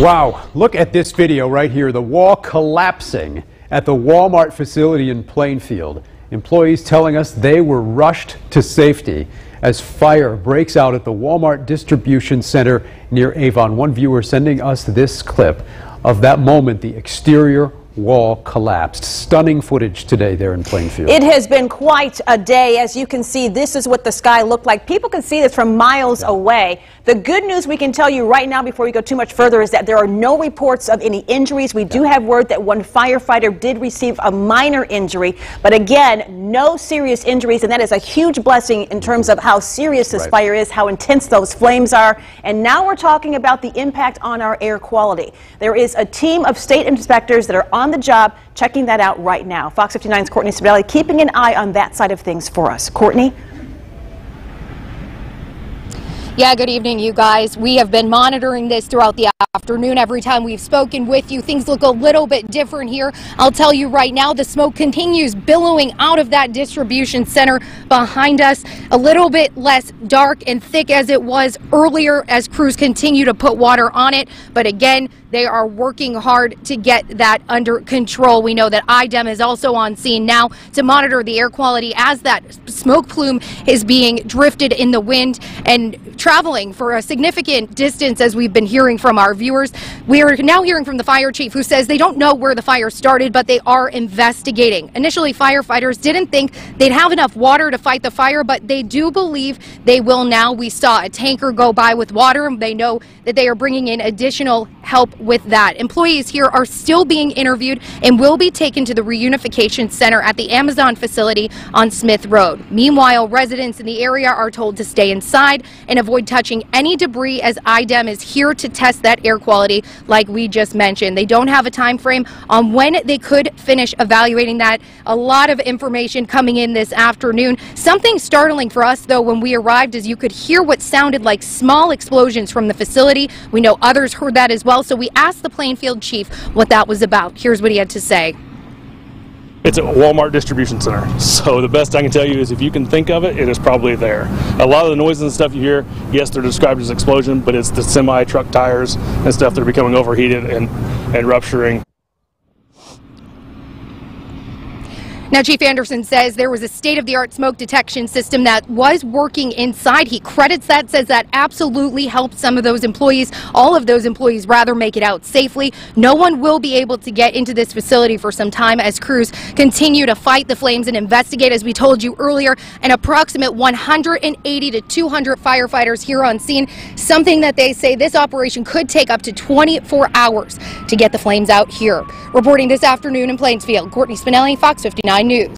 Wow, look at this video right here. The wall collapsing at the Walmart facility in Plainfield. Employees telling us they were rushed to safety as fire breaks out at the Walmart distribution center near Avon. One viewer sending us this clip of that moment the exterior wall collapsed. Stunning footage today there in Plainfield. It has been quite a day. As you can see, this is what the sky looked like. People can see this from miles yeah. away. The good news we can tell you right now before we go too much further is that there are no reports of any injuries. We do have word that one firefighter did receive a minor injury, but again, no serious injuries, and that is a huge blessing in terms of how serious this right. fire is, how intense those flames are. And now we're talking about the impact on our air quality. There is a team of state inspectors that are on the job checking that out right now. Fox 59's Courtney Spinelli keeping an eye on that side of things for us. Courtney? Yeah, good evening, you guys. We have been monitoring this throughout the afternoon. Every time we've spoken with you, things look a little bit different here. I'll tell you right now, the smoke continues billowing out of that distribution center behind us. A little bit less dark and thick as it was earlier as crews continue to put water on it. But again, they are working hard to get that under control. We know that IDEM is also on scene now to monitor the air quality as that smoke plume is being drifted in the wind and traveling for a significant distance as we've been hearing from our viewers. We are now hearing from the fire chief who says they don't know where the fire started, but they are investigating. Initially, firefighters didn't think they'd have enough water to fight the fire, but they do believe they will now. We saw a tanker go by with water. and They know that they are bringing in additional help with that. Employees here are still being interviewed and will be taken to the reunification center at the Amazon facility on Smith Road. Meanwhile, residents in the area are told to stay inside and avoid touching any debris as IDEM is here to test that air quality like we just mentioned. They don't have a time frame on when they could finish evaluating that. A lot of information coming in this afternoon. Something startling for us though when we arrived is you could hear what sounded like small explosions from the facility. We know others heard that as well. So we asked the Plainfield chief what that was about. Here's what he had to say. It's a Walmart distribution center. So the best I can tell you is if you can think of it, it is probably there. A lot of the noises and stuff you hear, yes, they're described as explosion, but it's the semi truck tires and stuff that are becoming overheated and, and rupturing. Now, Chief Anderson says there was a state-of-the-art smoke detection system that was working inside. He credits that, says that absolutely helped some of those employees, all of those employees rather make it out safely. No one will be able to get into this facility for some time as crews continue to fight the flames and investigate. As we told you earlier, an approximate 180 to 200 firefighters here on scene, something that they say this operation could take up to 24 hours to get the flames out here. Reporting this afternoon in Plainfield, Courtney Spinelli, Fox 59 News.